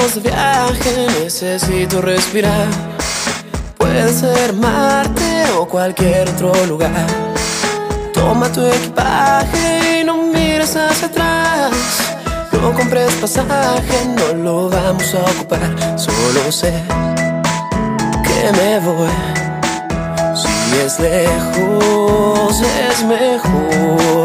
De viaje, necesito respirar. Puede ser Marte o cualquier otro lugar. Toma tu equipaje y no mires hacia atrás. No compres pasaje, no lo vamos a ocupar. Solo sé que me voy. Si es lejos, es mejor.